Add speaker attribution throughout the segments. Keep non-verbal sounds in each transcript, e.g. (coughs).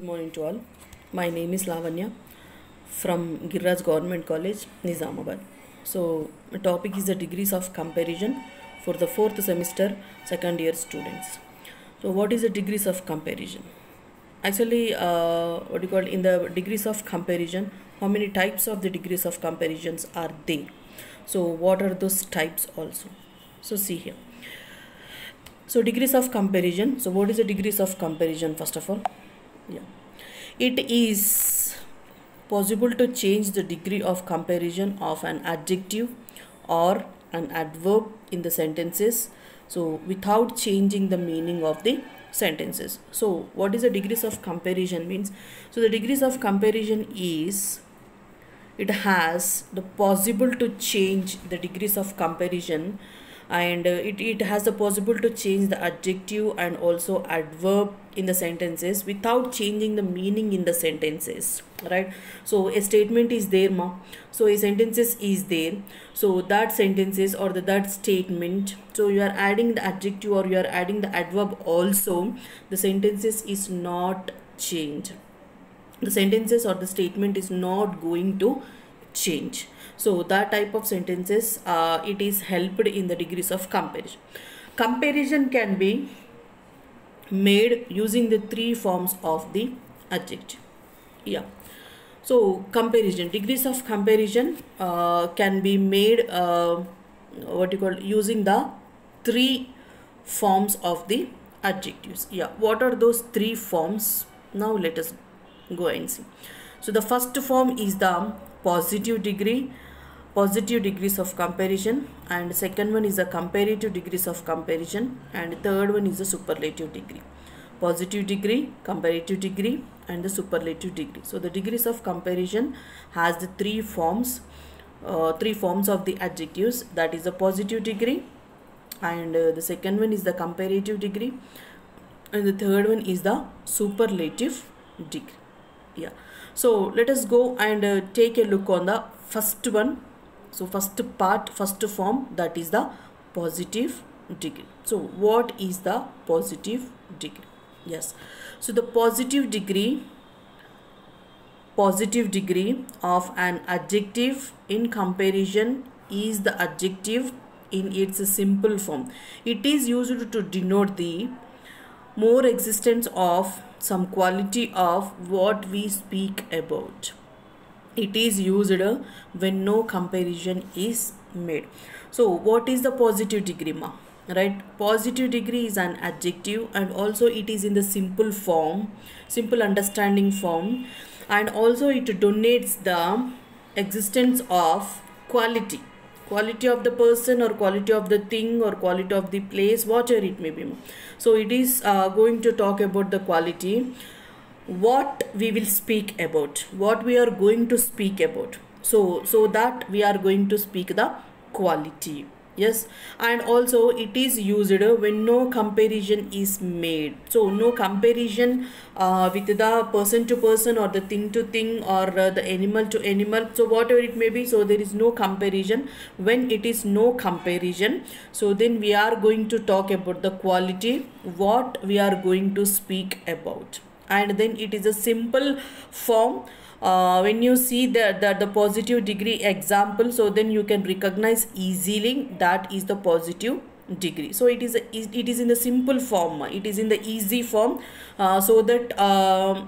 Speaker 1: Good morning to all. My name is Lavanya from Girraj Government College, Nizamabad. So, the topic is the degrees of comparison for the fourth semester second year students. So, what is the degrees of comparison? Actually, uh, what do you call in the degrees of comparison? How many types of the degrees of comparisons are there? So, what are those types also? So, see here. So, degrees of comparison. So, what is the degrees of comparison first of all? Yeah. It is possible to change the degree of comparison of an adjective or an adverb in the sentences. So without changing the meaning of the sentences. So what is the degrees of comparison means? So the degrees of comparison is it has the possible to change the degrees of comparison and uh, it, it has the possible to change the adjective and also adverb in the sentences without changing the meaning in the sentences right? So a statement is there ma. So a sentences is there. So that sentences or the that statement. So you are adding the adjective or you are adding the adverb also the sentences is not changed. The sentences or the statement is not going to change. So that type of sentences uh, it is helped in the degrees of comparison. Comparison can be made using the three forms of the adjective. Yeah. So comparison. Degrees of comparison uh, can be made uh, what you call using the three forms of the adjectives. Yeah. What are those three forms? Now let us go and see. So the first form is the positive degree positive degrees of comparison and second one is the comparative degrees of comparison and third one is the superlative degree. Positive degree comparative degree and the superlative degree. So the degrees of comparison has the three forms uh, three forms of the adjectives. That is the positive degree and uh, the second one is the comparative degree and the third one is the superlative degree. Yeah so let us go and uh, take a look on the first one. So first part first form that is the positive degree. So what is the positive degree? Yes. So the positive degree positive degree of an adjective in comparison is the adjective in its simple form. It is used to denote the more existence of some quality of what we speak about. It is used when no comparison is made. So what is the positive degree ma? Right? Positive degree is an adjective and also it is in the simple form simple understanding form. And also it donates the existence of quality quality of the person or quality of the thing or quality of the place whatever it may be. So it is uh, going to talk about the quality. What we will speak about. What we are going to speak about. So so that we are going to speak the quality yes. And also it is used when no comparison is made. So no comparison uh, with the person to person or the thing to thing or uh, the animal to animal. So whatever it may be so there is no comparison. When it is no comparison so then we are going to talk about the quality what we are going to speak about. And then it is a simple form uh, when you see the, the, the positive degree example so then you can recognize easily that is the positive degree. So it is a, it is in the simple form it is in the easy form uh, so that uh,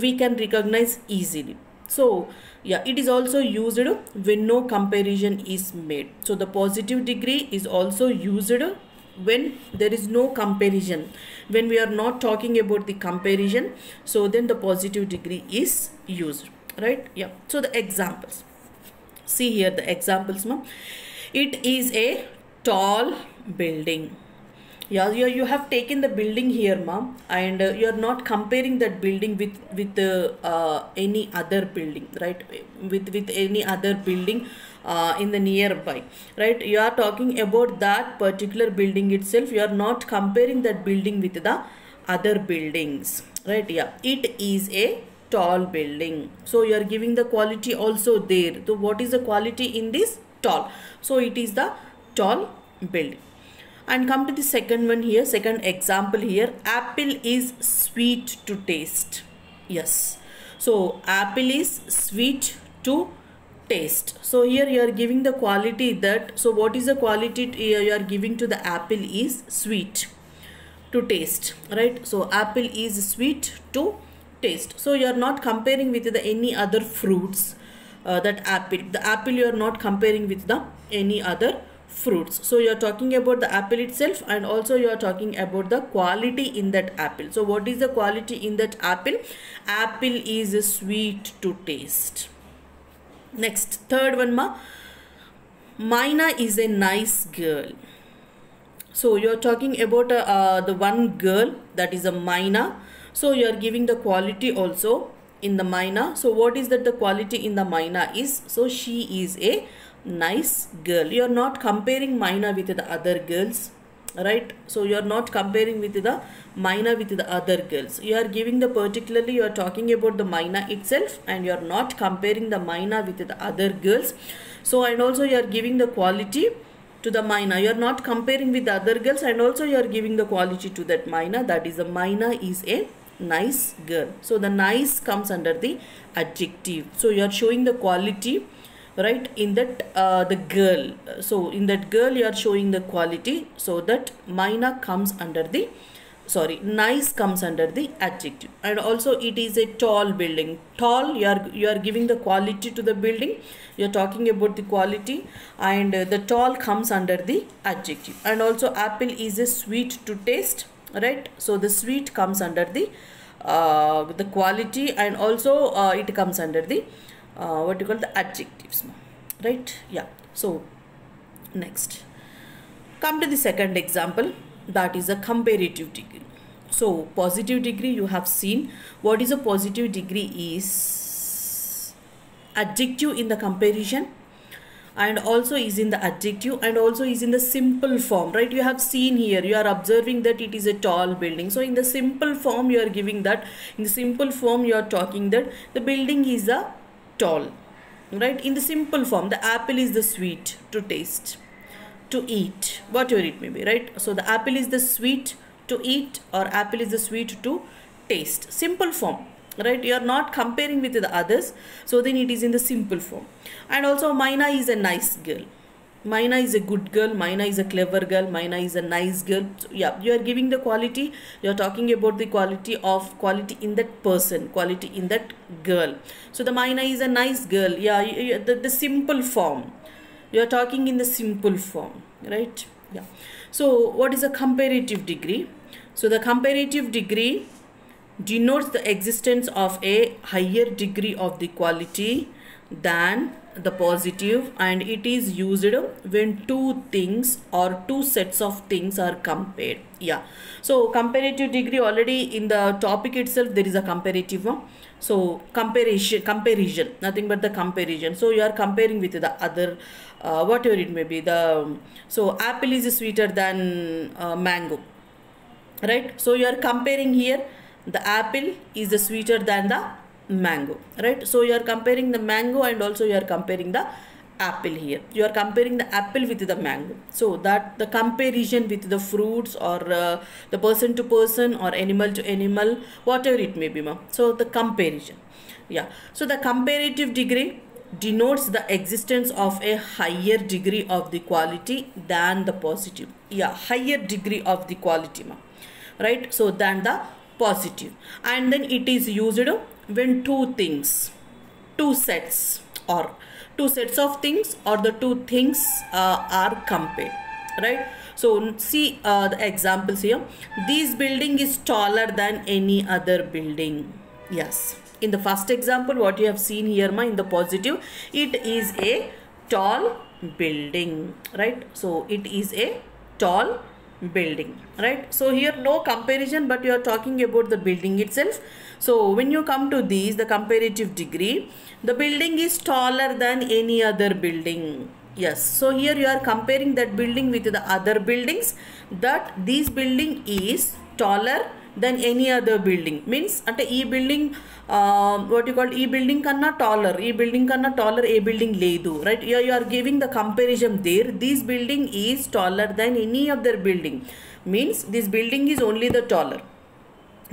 Speaker 1: we can recognize easily. So yeah it is also used when no comparison is made. So the positive degree is also used when there is no comparison. When we are not talking about the comparison so then the positive degree is used right? Yeah. So the examples. See here the examples ma'am. It is a tall building. Yeah you, you have taken the building here ma'am and uh, you are not comparing that building with with uh, uh, any other building right? With with any other building uh, in the nearby right? You are talking about that particular building itself. You are not comparing that building with the other buildings right? Yeah. It is a tall building. So you are giving the quality also there. So what is the quality in this tall? So it is the tall building. And come to the second one here second example here. Apple is sweet to taste. Yes. So apple is sweet to taste. So here you are giving the quality that so what is the quality you are giving to the apple is sweet to taste right? So apple is sweet to taste. So you are not comparing with the any other fruits uh, that apple. The apple you are not comparing with the any other fruits. So you are talking about the apple itself and also you are talking about the quality in that apple. So what is the quality in that apple? Apple is sweet to taste. Next third one ma. Mina is a nice girl. So you're talking about uh, uh, the one girl that is a Mina. So you're giving the quality also in the Mina. So what is that the quality in the Mina is? So she is a nice girl. You're not comparing Mina with the other girls. Right, so you are not comparing with the Mina with the other girls. You are giving the particularly you are talking about the Mina itself, and you are not comparing the Mina with the other girls. So and also you are giving the quality to the mina you are not comparing with the other girls and also you are giving the quality to that mina that is the mina is a nice girl so the nice comes under the adjective. So you are showing the quality right in that uh, the girl. So in that girl you are showing the quality. So that mina comes under the sorry nice comes under the adjective. And also it is a tall building. Tall you are you are giving the quality to the building. You are talking about the quality and the tall comes under the adjective. And also apple is a sweet to taste right? So the sweet comes under the uh, the quality and also uh, it comes under the uh, what you call the adjectives right? Yeah. So next. Come to the second example. That is a comparative degree. So positive degree you have seen. What is a positive degree is adjective in the comparison and also is in the adjective and also is in the simple form right? You have seen here you are observing that it is a tall building. So in the simple form you are giving that in the simple form you are talking that the building is a tall right? In the simple form the apple is the sweet to taste to eat whatever it may be right? So the apple is the sweet to eat or apple is the sweet to taste. Simple form right? You are not comparing with the others. So then it is in the simple form. And also Mina is a nice girl. Mina is a good girl. Mina is a clever girl. Mina is a nice girl. So, yeah you are giving the quality. You are talking about the quality of quality in that person quality in that girl. So the Mina is a nice girl. Yeah the, the simple form. You are talking in the simple form. Right? Yeah. So what is a comparative degree? So the comparative degree denotes the existence of a higher degree of the quality than the positive and it is used when two things or two sets of things are compared. Yeah. So comparative degree already in the topic itself there is a comparative one so comparison comparison nothing but the comparison. So you are comparing with the other uh, whatever it may be the so apple is sweeter than uh, mango right? So you are comparing here the apple is sweeter than the mango right? So you are comparing the mango and also you are comparing the apple here. You are comparing the apple with the mango. So that the comparison with the fruits or uh, the person to person or animal to animal whatever it may be ma. so the comparison. Yeah. So the comparative degree denotes the existence of a higher degree of the quality than the positive. Yeah higher degree of the quality ma. right? So than the positive. And then it is used when two things two sets or two sets of things or the two things uh, are compared right? So see uh, the examples here. This building is taller than any other building. Yes. In the first example what you have seen here ma in the positive it is a tall building right? So it is a tall building right? So here no comparison but you are talking about the building itself. So when you come to these the comparative degree the building is taller than any other building. Yes. So here you are comparing that building with the other buildings that this building is taller than any other building means అంటే ఈ building what you called ఈ building కన్నా taller ఈ building కన్నా taller ఏ building లేదు right you are giving the comparison there this building is taller than any other building means this building is only the taller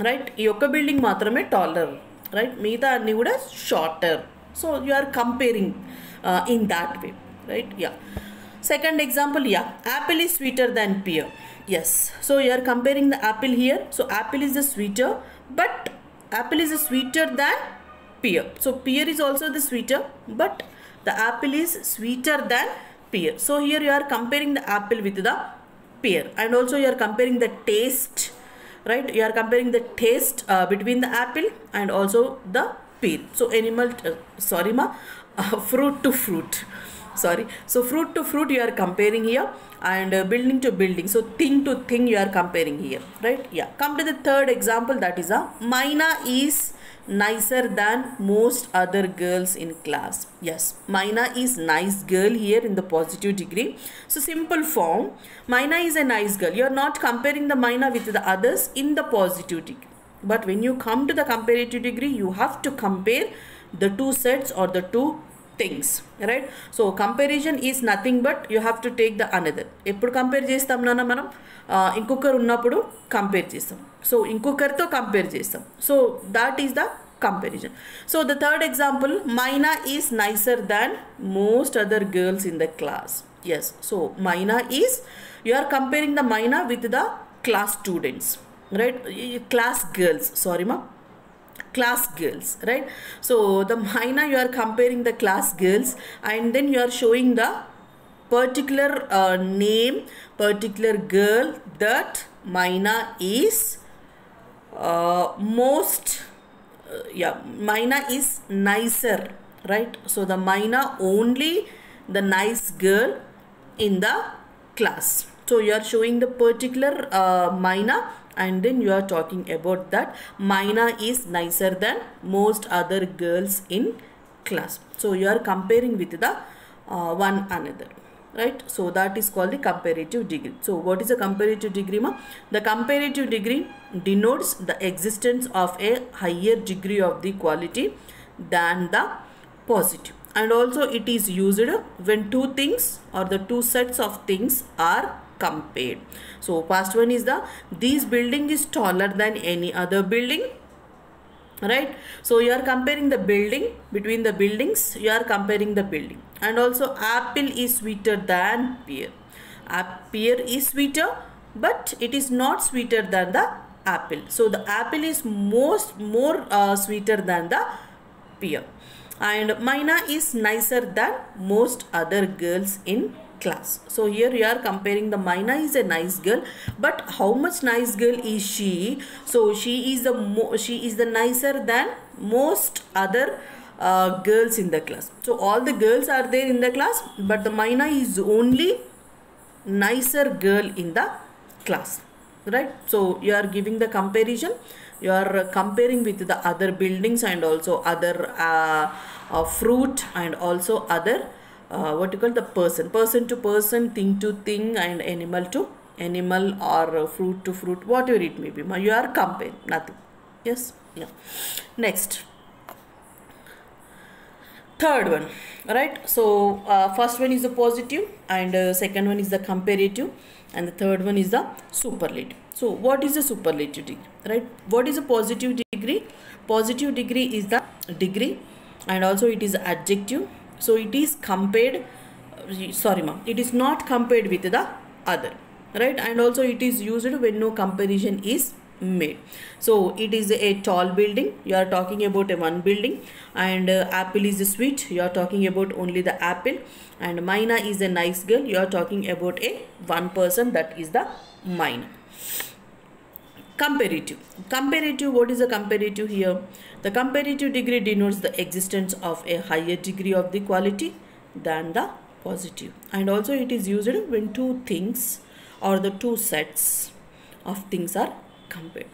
Speaker 1: right ఈ ఒక్క building మాత్రమే taller right మిగతా అన్నీ కూడా shorter so you are comparing in that way right yeah second example yeah apple is sweeter than pear yes. So you are comparing the apple here. So apple is the sweeter but apple is sweeter than pear. So pear is also the sweeter but the apple is sweeter than pear. So here you are comparing the apple with the pear. And also you are comparing the taste right? You are comparing the taste uh, between the apple and also the pear. So animal uh, sorry ma uh, (laughs) fruit to fruit. Sorry. So fruit to fruit you are comparing here and uh, building to building. So thing to thing you are comparing here right? Yeah. Come to the third example that is a Maina is nicer than most other girls in class. Yes. Maina is nice girl here in the positive degree. So simple form. Maina is a nice girl. You are not comparing the Maina with the others in the positive degree. But when you come to the comparative degree you have to compare the two sets or the two things right so comparison is nothing but you have to take the another ఎప్పుడు compare చేస్తాం నాన్న మనం? ఇంకొకరు ఉన్నప్పుడు compare చేస్తాం. So ఇంకొకరితో compare చేస్తాం. So that is the comparison so the third example Maina is nicer than most other girls in the class yes so Maina is you are comparing the Maina with the class students right class girls sorry మా class girls right? So the minor you are comparing the class girls and then you are showing the particular uh, name particular girl that Maina is uh, most uh, yeah Maina is nicer right? So the Maina only the nice girl in the class. So you are showing the particular uh, Maina and then you are talking about that Maina is nicer than most other girls in class. So you are comparing with the uh, one another right? So that is called the comparative degree. So what is a comparative degree ma? The comparative degree denotes the existence of a higher degree of the quality than the positive. And also it is used when two things or the two sets of things are compared so past one is the this building is taller than any other building right? So you are comparing the building between the buildings you are comparing the building. And also apple is sweeter than pear. Ap- pear is sweeter but it is not sweeter than the apple. So the apple is most more uh, sweeter than the pear. And Maina is nicer than most other girls in class. So here you are comparing the Maina is a nice girl, but how much nice girl is she? So she is the she is the nicer than most other uh, girls in the class. So all the girls are there in the class, but the Maina is only nicer girl in the class right so you are giving the comparison you are comparing with the other buildings and also other uh, uh, fruit and also other uh, what you call the person. Person to person thing to thing and animal to animal or uh, fruit to fruit whatever it may be. You are comparing nothing. Yes? Yeah. Next. Third one. Right so uh, first one is the positive and uh, second one is the comparative and the third one is the superlative. So what is the superlative degree? Right? What is a positive degree? Positive degree is the degree and also it is adjective so it is compared sorry ma'am it is not compared with the other right? And also it is used when no comparison is made. So it is a tall building. You are talking about a one building. And uh, apple is sweet. You are talking about only the apple. And Maina is a nice girl. You are talking about a one person. That is the Maina comparative. Comparative what is a comparative here? The comparative degree denotes the existence of a higher degree of the quality than the positive. And also it is used when two things or the two sets of things are compared.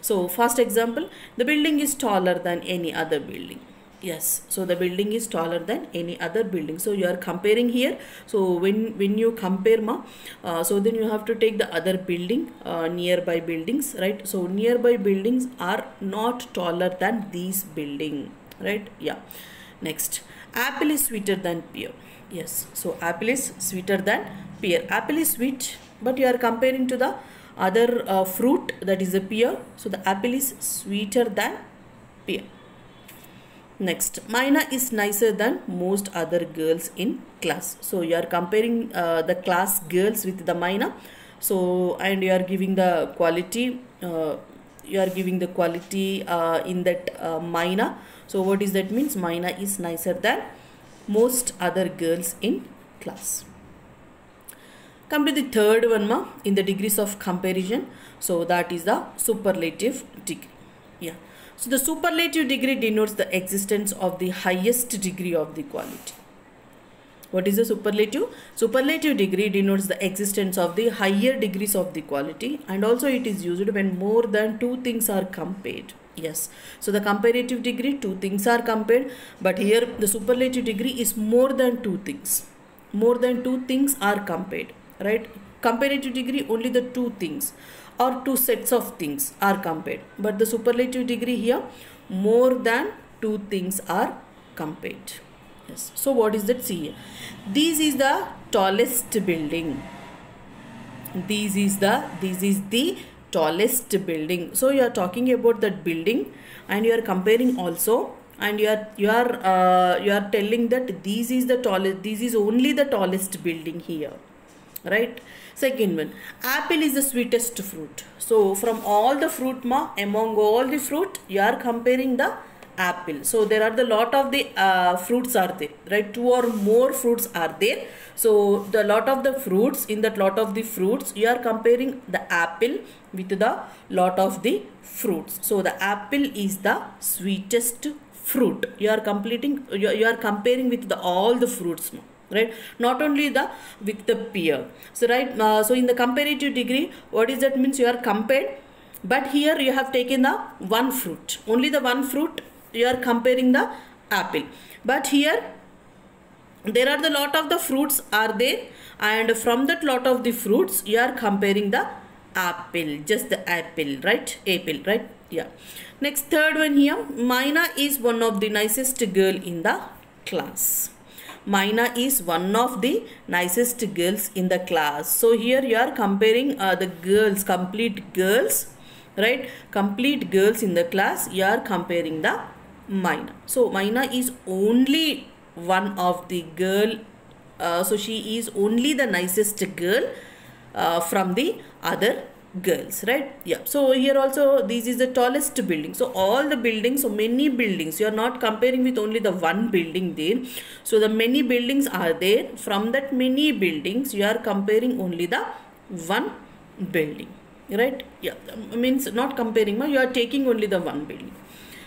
Speaker 1: So first example the building is taller than any other building yes. So the building is taller than any other building. So you are comparing here. So when when you compare ma uh, so then you have to take the other building uh, nearby buildings right? So nearby buildings are not taller than these building right? Yeah. Next. Apple is sweeter than pear. Yes. So apple is sweeter than pear. Apple is sweet but you are comparing to the other uh, fruit that is a pear. So the apple is sweeter than pear next Maina is nicer than most other girls in class. So you are comparing uh, the class girls with the Maina. So and you are giving the quality uh, you are giving the quality uh, in that uh, Maina. So what is that means? Maina is nicer than most other girls in class. Come to the third one ma in the degrees of comparison. So that is the superlative degree. Yeah so the superlative degree denotes the existence of the highest degree of the quality. What is the superlative? Superlative degree denotes the existence of the higher degrees of the quality and also it is used when more than two things are compared. Yes. So the comparative degree, two things are compared but here the superlative degree is more than two things. More than two things are compared. Right. Comparative degree only the two things or two sets of things are compared. But the superlative degree here more than two things are compared. Yes. So what is that see here? This is the tallest building. This is the this is the tallest building. So you are talking about that building and you are comparing also and you are you are uh, you are telling that this is the tallest this is only the tallest building here right? Second one apple is the sweetest fruit. So from all the fruit ma among all the fruit you are comparing the apple. So there are the lot of the uh, fruits are there right? Two or more fruits are there. So the lot of the fruits in that lot of the fruits you are comparing the apple with the lot of the fruits. So the apple is the sweetest fruit. You are completing you, you are comparing with the all the fruits right? Not only the with the peer. So right uh, so in the comparative degree what is that means you are compared but here you have taken the one fruit. Only the one fruit you are comparing the apple. But here there are the lot of the fruits are there and from that lot of the fruits you are comparing the apple just the apple right? Apple right? Yeah. Next third one here Maina is one of the nicest girl in the class Maina is one of the nicest girls in the class. So here you are comparing uh, the girls, complete girls, right? Complete girls in the class. You are comparing the Maina. So Maina is only one of the girl. Uh, so she is only the nicest girl uh, from the other girls right? Yeah. So here also this is the tallest building. So all the buildings so many buildings you are not comparing with only the one building there. So the many buildings are there. From that many buildings you are comparing only the one building right? Yeah. Um, means not comparing you are taking only the one building.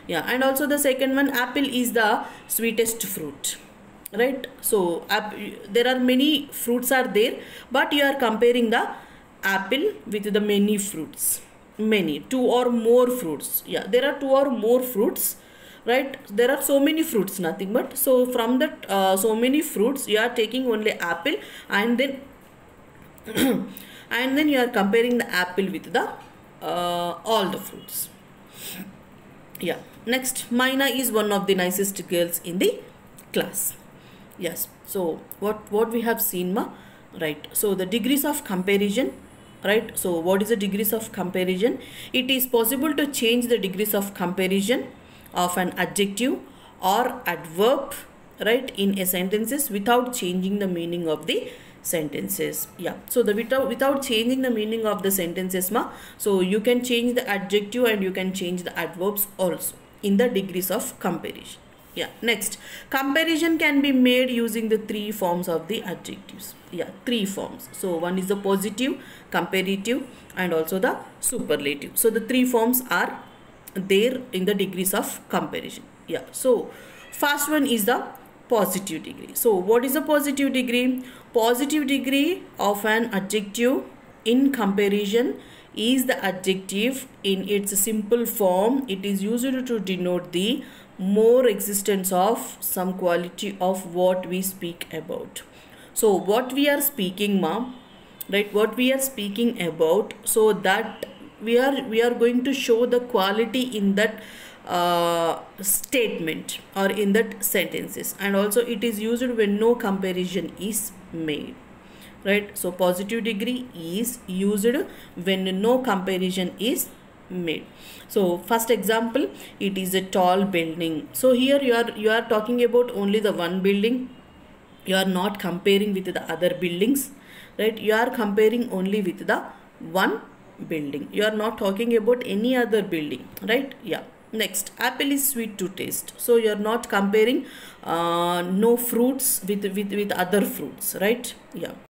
Speaker 1: Yeah. And also the second one apple is the sweetest fruit right? So there are many fruits are there but you are comparing the apple with the many fruits. Many. Two or more fruits. Yeah there are two or more fruits right? There are so many fruits nothing but. So from that uh, so many fruits you are taking only apple and then (coughs) and then you are comparing the apple with the uh, all the fruits. Yeah. Next Maina is one of the nicest girls in the class. Yes. So what what we have seen ma? Right. So the degrees of comparison right? So what is the degrees of comparison? It is possible to change the degrees of comparison of an adjective or adverb right in a sentences without changing the meaning of the sentences. Yeah. So the without without changing the meaning of the sentences ma so you can change the adjective and you can change the adverbs also in the degrees of comparison yeah next. Comparison can be made using the three forms of the adjectives. Yeah three forms. So one is the positive comparative and also the superlative. So the three forms are there in the degrees of comparison. Yeah so first one is the positive degree. So what is the positive degree? Positive degree of an adjective in comparison is the adjective in its simple form. It is used to denote the more existence of some quality of what we speak about. So what we are speaking mom right what we are speaking about so that we are we are going to show the quality in that uh, statement or in that sentences. And also it is used when no comparison is made right? So positive degree is used when no comparison is made. So first example it is a tall building. So here you are you are talking about only the one building. You are not comparing with the other buildings right? You are comparing only with the one building. You are not talking about any other building right? Yeah. Next apple is sweet to taste. So you are not comparing uh, no fruits with, with with other fruits right? Yeah